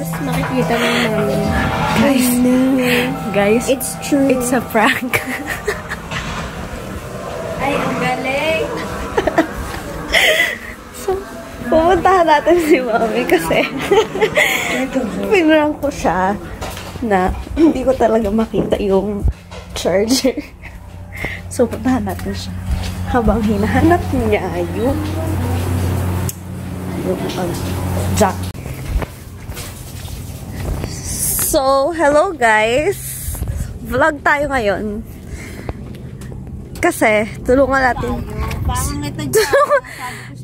Tapos makikita na namin. Guys, guys, It's true. it's a prank. Ay, ang galing. so, pupuntahan natin si Mami kasi pinrang ko siya na hindi ko talaga makita yung charger. So, puntahan natin siya. Habang hinahanap niya yung yung um, jack. So, hello guys! Vlog tayo ngayon. Kasi, tulungan natin.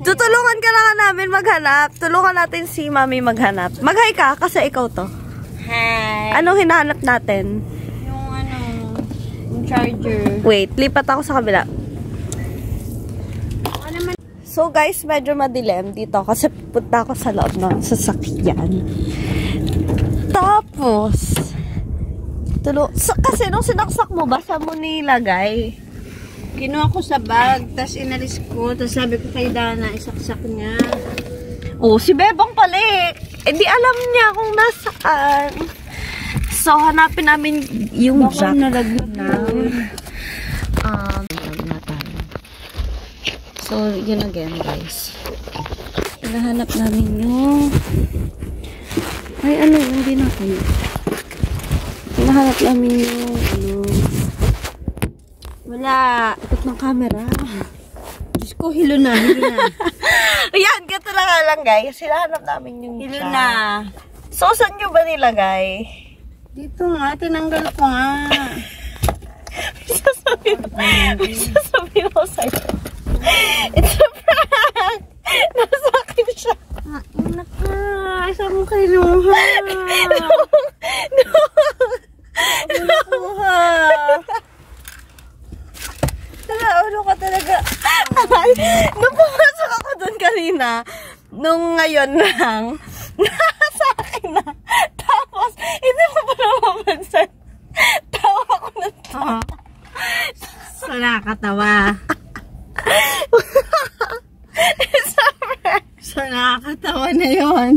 Tutulungan ka na nga namin maghanap. Tulungan natin si Mami maghanap. Mag-hi ka kasi ikaw to. Hi. Anong hinahanap natin? Yung ano, yung charger. Wait, lipat ako sa kabila. Ano? So guys, medyo madilim dito kasi punta ako sa loob ng sasakyan. Tapos, tulo, sa, kasi nung sinaksak mo ba, saan mo nilagay? Kinuha ko sa bag, tapos inalis ko, tapos sabi ko kay Dana, isaksak niya. Oh, si Bebang palik. Eh di alam niya kung nasaan. So, hanapin namin yung Baka jack. nalaglag na. Um, natin. So, yun again, guys. Hinahanap namin yung... Ay, ano, hindi natin. Hinahanap namin yung, ano... Wala. Ikot ng camera. Diyos ko, hilo na, hilo na. Ayan, ganito na nga lang, guys. Hinahanap namin yung hilo jack. na. So, saan nyo ba nilagay? Dito nga, tinanggal ko nga. Sasabihin mo, sasabihin mo sa'yo. It's a prank! Nasa akin siya. Ah, Anak ka, saan mo kinuha? Nakuha. Tala, ano ka talaga? Ay, nung pumasok ako doon kanina, nung ngayon lang, nasa akin na. Tapos, hindi mo pa namamansan. Tawa ako ng tawa. So, nakakatawa. It's a nakakatawa na yun.